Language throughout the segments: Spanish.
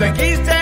the keys to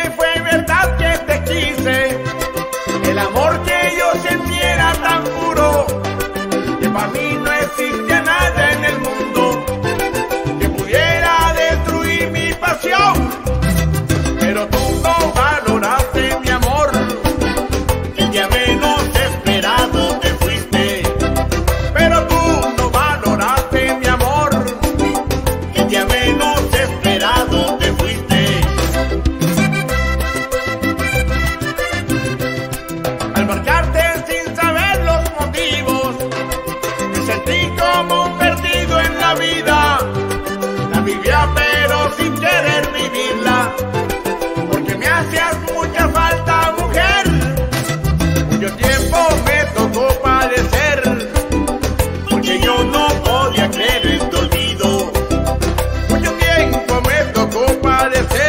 sin querer vivirla, porque me hacías mucha falta, mujer. Mucho tiempo me tocó padecer, porque yo no podía creer en tu olvido. Mucho tiempo me tocó padecer.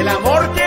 El amor